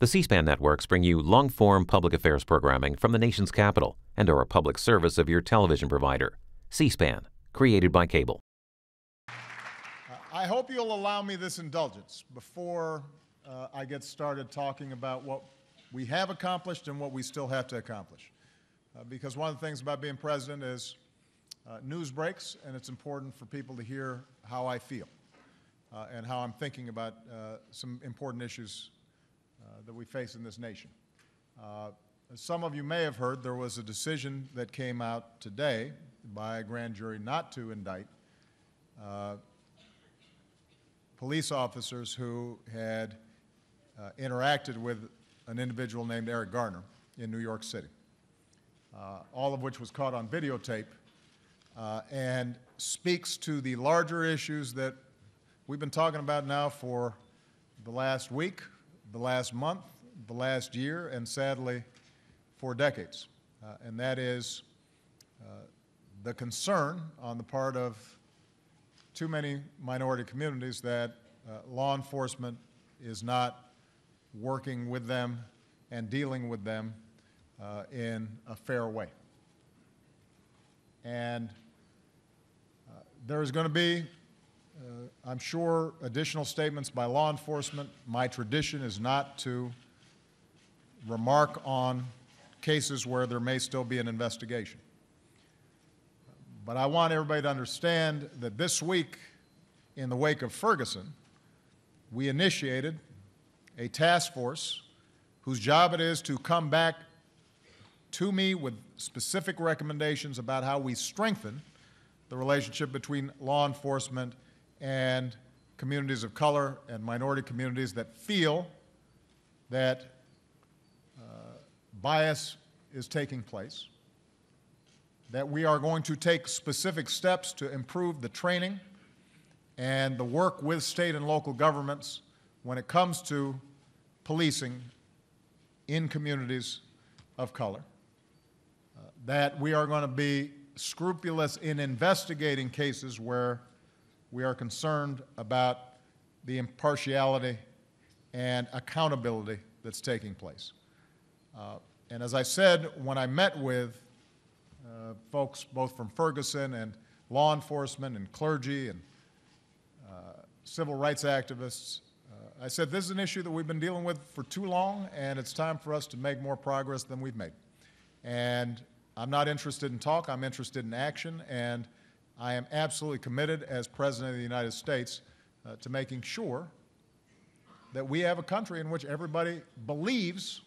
The C SPAN networks bring you long form public affairs programming from the nation's capital and are a public service of your television provider. C SPAN, created by cable. I hope you'll allow me this indulgence before uh, I get started talking about what we have accomplished and what we still have to accomplish. Uh, because one of the things about being president is uh, news breaks, and it's important for people to hear how I feel uh, and how I'm thinking about uh, some important issues that we face in this nation. as some of you may have heard, there was a decision that came out today by a grand jury not to indict police officers who had uh, interacted with an individual named Eric Garner in New York City, uh, all of which was caught on videotape uh, and speaks to the larger issues that we've been talking about now for the last week, the last month, the last year, and sadly, for decades. Uh, and that is uh, the concern on the part of too many minority communities that uh, law enforcement is not working with them and dealing with them uh, in a fair way. And uh, there's going to be, Uh, I'm sure, additional statements by law enforcement. My tradition is not to remark on cases where there may still be an investigation. But I want everybody to understand that this week, in the wake of Ferguson, we initiated a task force whose job it is to come back to me with specific recommendations about how we strengthen the relationship between law enforcement and communities of color and minority communities that feel that uh, bias is taking place, that we are going to take specific steps to improve the training and the work with state and local governments when it comes to policing in communities of color. Uh, that we are going to be scrupulous in investigating cases where we are concerned about the impartiality and accountability that's taking place. Uh, and as I said, when I met with uh, folks both from Ferguson and law enforcement and clergy and uh, civil rights activists, I said, this is an issue that we've been dealing with for too long, and it's time for us to make more progress than we've made. And I'm not interested in talk, I'm interested in action, and I am absolutely committed as President of the United States uh, to making sure that we have a country in which everybody believes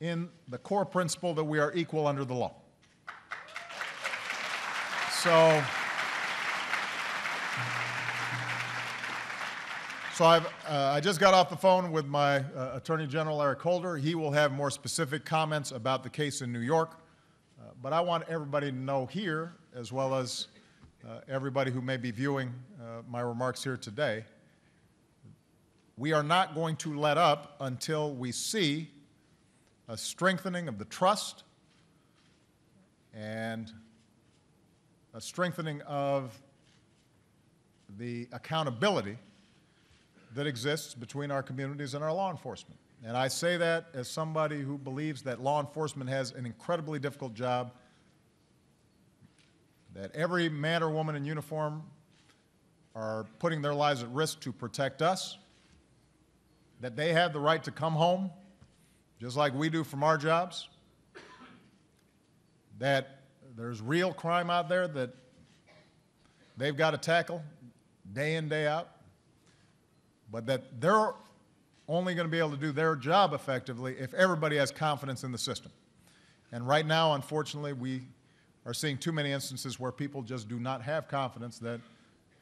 in the core principle that we are equal under the law. So, So I've, uh, I just got off the phone with my uh, Attorney General Eric Holder. He will have more specific comments about the case in New York. Uh, but I want everybody to know here, as well as everybody who may be viewing uh, my remarks here today, we are not going to let up until we see a strengthening of the trust and a strengthening of the accountability that exists between our communities and our law enforcement. And I say that as somebody who believes that law enforcement has an incredibly difficult job, that every man or woman in uniform are putting their lives at risk to protect us, that they have the right to come home just like we do from our jobs, that there's real crime out there that they've got to tackle day in, day out, but that they're only going to be able to do their job effectively if everybody has confidence in the system. And right now, unfortunately, we are seeing too many instances where people just do not have confidence that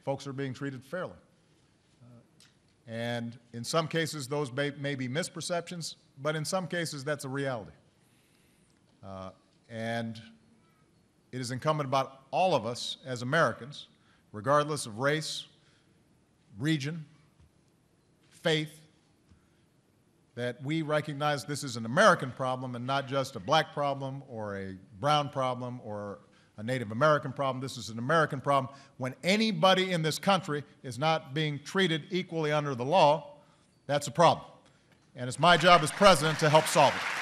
folks are being treated fairly. Uh, and in some cases, those may, may, be misperceptions, but in some cases, that's a reality. Uh, and it is incumbent upon all of us as Americans, regardless of race, region, faith that we recognize this is an American problem and not just a black problem or a brown problem or a Native American problem. This is an American problem. When anybody in this country is not being treated equally under the law, that's a problem. and it's my job as president to help solve it.